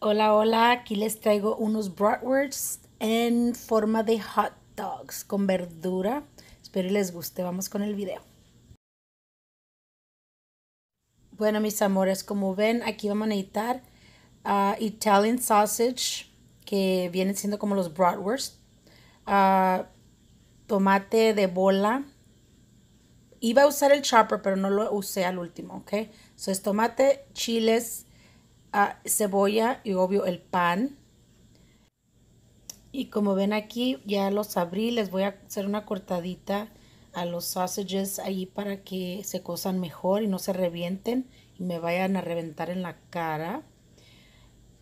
Hola, hola, aquí les traigo unos bratwursts en forma de hot dogs con verdura. Espero les guste. Vamos con el video. Bueno, mis amores, como ven, aquí vamos a necesitar ah, Italian sausage, que vienen siendo como los bratwurst, ah, tomate de bola. Iba a usar el chopper, pero no lo usé al último, ¿ok? So es tomate, chiles, ah, cebolla y obvio el pan. Y como ven aquí, ya los abrí. Les voy a hacer una cortadita a los sausages ahí para que se cosan mejor y no se revienten y me vayan a reventar en la cara.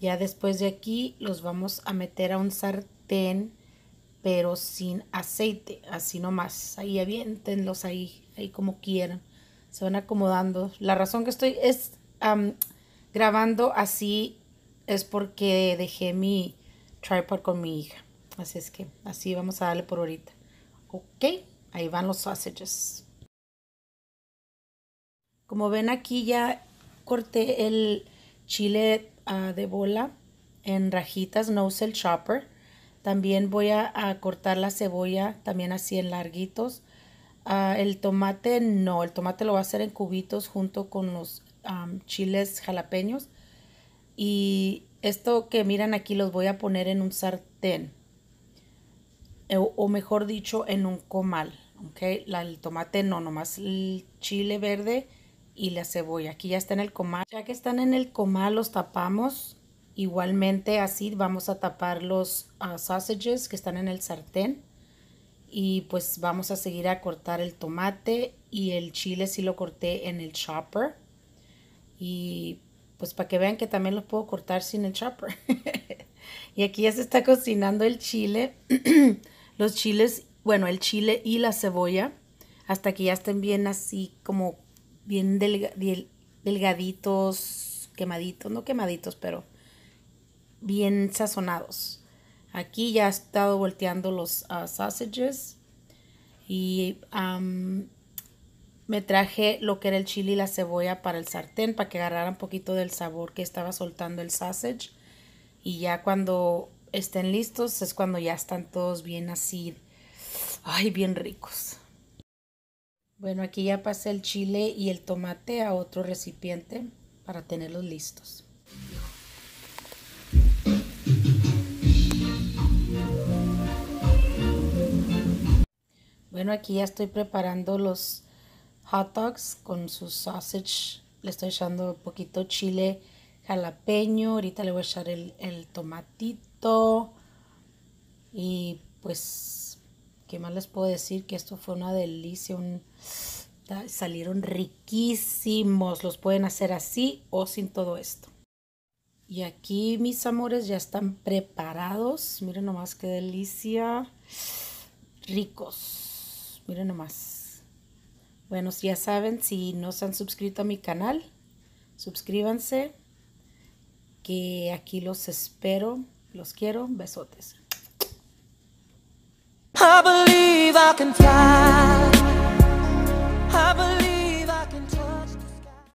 Ya después de aquí los vamos a meter a un sartén, pero sin aceite, así nomás. Ahí aviéntenlos ahí, ahí como quieran. Se van acomodando. La razón que estoy es grabando así es porque dejé mi tripod con mi hija. Así es que así vamos a darle por ahorita. Ok, ahí van los sausages. Como ven aquí ya corté el chile de bola en rajitas, no usé el chopper. También voy a, cortar la cebolla también así en larguitos. Ah, el tomate no, el tomate lo voy a hacer en cubitos junto con los chiles jalapeños. Y esto que miran aquí los voy a poner en un sartén. O, o mejor dicho, en un comal. ¿ok? La- el tomate no, nomás el chile verde y la cebolla. Aquí ya está en el comal. Ya que están en el comal, los tapamos. Igualmente así vamos a tapar los ah, sausages que están en el sartén. Y pues vamos a seguir a cortar el tomate y el chile si lo corté en el chopper. Y pues para que vean que también lo puedo cortar sin el chopper. y aquí ya se está cocinando el chile. Los chiles, bueno, el chile y la cebolla. Hasta que ya estén bien así como bien delga- del- delgaditos, quemaditos, no quemaditos, pero bien sazonados. Aquí ya he estado volteando los ah, sausages y me traje lo que era el chile y la cebolla para el sartén para que agarrara un poquito del sabor que estaba soltando el sausage. Y ya cuando estén listos es cuando ya están todos bien así, ay, bien ricos. Bueno, aquí ya pasé el chile y el tomate a otro recipiente para tenerlos listos. Bueno, aquí ya estoy preparando los hot dogs con su sausage. Le estoy echando un poquito chile jalapeño. Ahorita le voy a echar el, el tomatito. Y pues, ¿qué más les puedo decir? Que esto fue una delicia. salieron riquísimos. Los pueden hacer así o sin todo esto. Y aquí mis amores ya están preparados. Miren nomás qué delicia. Ricos. Miren nomás. Bueno, si ya saben, si no se han suscrito a mi canal, suscríbanse. Que aquí los espero. Los quiero. Besotes. I can fly.